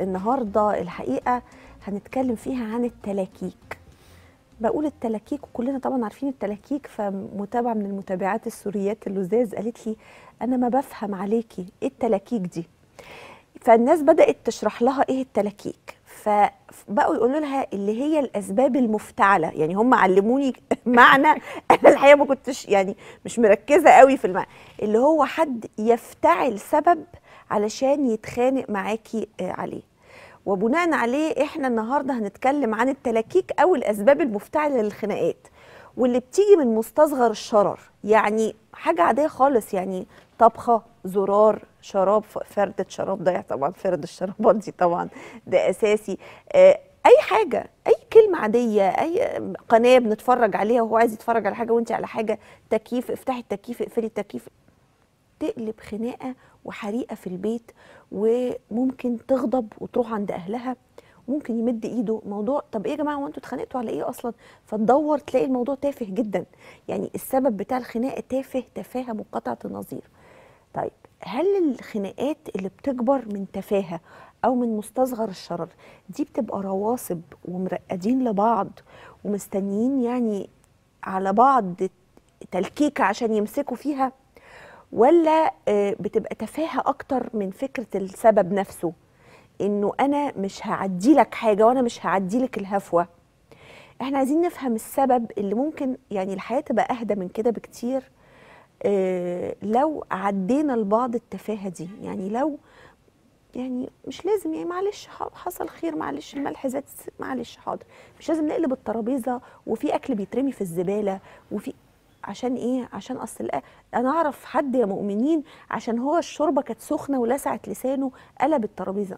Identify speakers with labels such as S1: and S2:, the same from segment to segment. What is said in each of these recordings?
S1: النهارده الحقيقة هنتكلم فيها عن التلاكيك. بقول التلاكيك وكلنا طبعا عارفين التلاكيك فمتابعة من المتابعات السوريات اللزاز قالت لي أنا ما بفهم عليكي إيه التلاكيك دي؟ فالناس بدأت تشرح لها إيه التلاكيك. فبقوا يقولوا لها اللي هي الأسباب المفتعلة. يعني هم علموني معنى أنا الحقيقة ما كنتش يعني مش مركزة قوي في المعنى اللي هو حد يفتعل سبب علشان يتخانق معاكي آه، عليه. وبناء عليه إحنا النهارده هنتكلم عن التلاكيك أو الاسباب المفتعلة للخناقات. واللي بتيجي من مستصغر الشرر يعني حاجة عادية خالص يعني طبخة زرار شراب ف- فردة شراب ضايع طبعا فرد الشرابات دي طبعا ده أساسي. آه، أي حاجة أي كلمة عادية أي قناة بنتفرج عليها وهو عايز يتفرج على حاجة وانت على حاجة تكييف افتحي التكييف اقفلي التكييف تقلب خناقة وحريقة في البيت وممكن تغضب وتروح عند أهلها. ممكن يمد إيده. موضوع طب إيه يا جماعة هو أنتوا اتخانقتوا على إيه أصلا؟ فتدور تلاقي الموضوع تافه جدا. يعني السبب بتاع الخناقة تافه تفاهة منقطعه النظير. طيب هل الخناقات اللي بتكبر من تفاهة أو من مستصغر الشرر دي بتبقى رواسب ومرقدين لبعض ومستنيين يعني على بعض تلكيكة عشان يمسكوا فيها؟ ولا آه، بتبقى تفاهة أكتر من فكرة السبب نفسه؟ إنه أنا مش هعدي لك حاجة وأنا مش هعدي لك الهفوة. إحنا عايزين نفهم السبب اللي ممكن يعني الحياة تبقى أهدى من كده بكتير آه، لو عدينا لبعض التفاهة دي. يعني لو يعني مش لازم يعني معلش حصل خير معلش الملح زاد معلش حاضر. مش لازم نقلب الترابيزة وفي أكل بيترمي في الزبالة وفي عشان إيه؟ عشان أصل أنا أعرف حد يا مؤمنين عشان هو الشوربة كانت سخنة ولسعت لسانه قلب الترابيزة.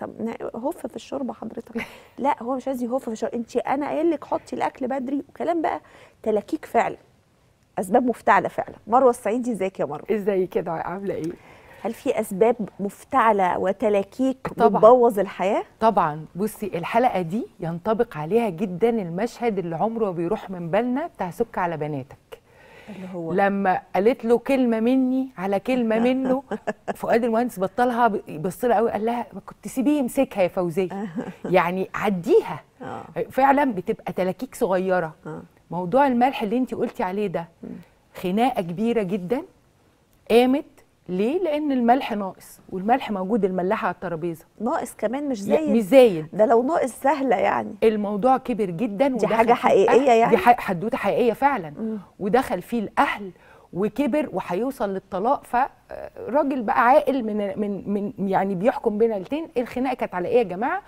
S1: طب هف في الشوربة حضرتك. لا هو مش عايز يهف في الشوربه انت أنا قايل لك حطي الأكل بدري وكلام بقى تلاكيك فعلا أسباب مفتعلة فعلا. مروة الصعيدي إزيك يا مروة؟
S2: إزاي كده؟ عاملة إيه؟
S1: هل في أسباب مفتعلة وتلاكيك. بتبوظ الحياة؟
S2: طبعا. بصي الحلقة دي ينطبق عليها جدا المشهد اللي عمره بيروح من بالنا بتاع سك على بناتك.
S1: اللي هو.
S2: لما قالت له كلمة مني على كلمة منه فؤاد المهندس بطلها بص لها قوي قال لها ما كنت سيبيه يمسكها يا فوزية. يعني عديها.
S1: آه.
S2: فعلا بتبقى تلاكيك صغيرة.
S1: آه.
S2: موضوع الملح اللي انت قلتي عليه ده خناقة كبيرة جدا قامت ليه؟ لأن الملح ناقص والملح موجود الملاحة على الترابيزة.
S1: ناقص كمان مش زي
S2: مش زايد.
S1: ده لو ناقص سهلة يعني.
S2: الموضوع كبر جدا
S1: دي حاجة حقيقية
S2: الأهل.
S1: يعني؟
S2: دي ح- حدوتة حقيقية فعلا. ودخل فيه الأهل وكبر وهيوصل للطلاق. فراجل بقى عاقل من من من يعني بيحكم بين الاتنين الخناقة كانت على إيه يا جماعة؟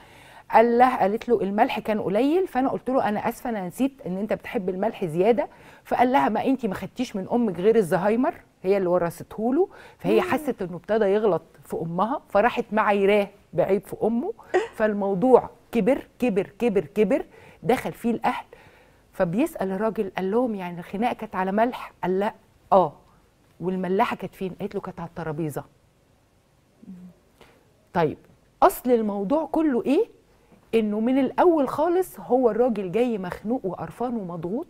S2: قال لها قالت له الملح كان قليل. فأنا قلت له أنا آسفة أنا نسيت إن أنت بتحب الملح زيادة. فقال لها ما انت ما خدتيش من أمك غير الزهايمر. هي اللي ورثته له فهي حست إنه ابتدى يغلط في أمها فراحت معايراه بعيب في أمه. فالموضوع كبر كبر كبر كبر. دخل فيه الأهل فبيسأل الراجل قال لهم يعني الخناقة كانت على ملح؟ قال لا. آه. والملاحة كانت فين؟ قالت له كانت على الترابيزة. طيب أصل الموضوع كله إيه؟ إنه من الأول خالص هو الراجل جاي مخنوق وقرفان ومضغوط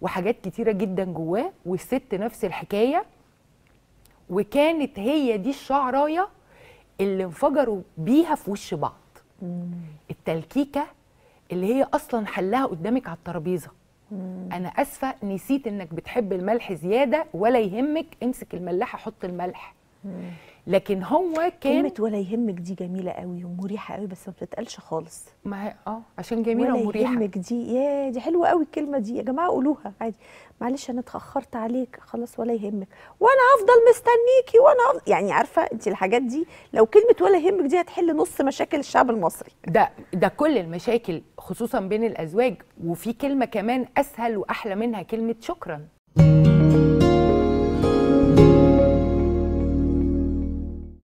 S2: وحاجات كتيرة جدا جواه والست نفس الحكاية. وكانت هي دي الشعراية اللي انفجروا بيها في وش بعض. التلكيكة اللي هي أصلا حلها قدامك على الترابيزة. أنا آسفة نسيت إنك بتحب الملح زيادة ولا يهمك امسك الملاحه حط الملح. لكن هو كان
S1: كلمه ولا يهمك دي جميلة قوي ومريحة قوي بس ما بتتقالش خالص.
S2: ما هي آه عشان جميلة
S1: ولا
S2: ومريحة.
S1: يهمك دي. يا دي حلوة قوي الكلمة دي. يا جماعة قولوها عادي. معلش أنا اتأخرت عليك. خلاص ولا يهمك. وأنا هفضل مستنيكي وأنا هفضل يعني عارفة انت الحاجات دي لو كلمة ولا يهمك دي هتحل نص مشاكل الشعب المصري.
S2: ده ده كل المشاكل خصوصا بين الأزواج. وفي كلمة كمان أسهل وأحلى منها كلمة شكرا.